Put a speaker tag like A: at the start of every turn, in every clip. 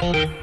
A: Bye.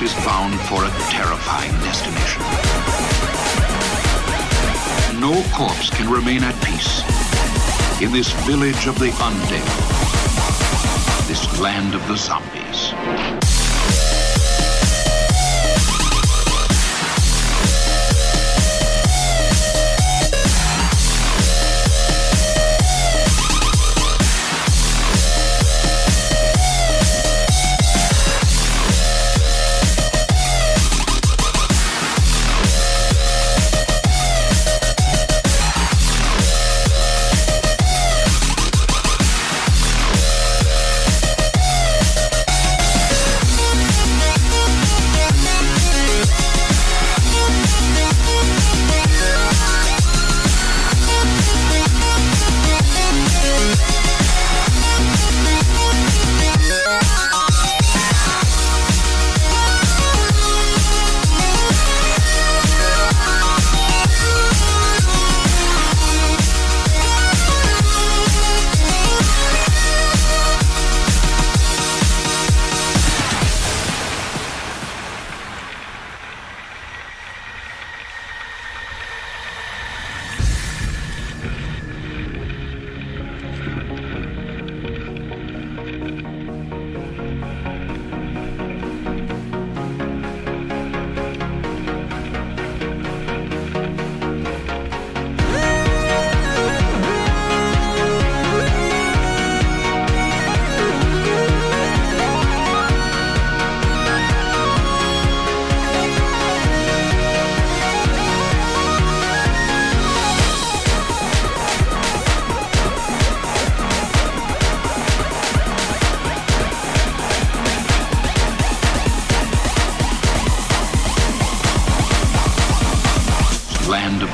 A: Is bound for a terrifying destination. No corpse can remain at peace in this village of the undead, this land of the zombies.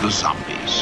A: the zombies.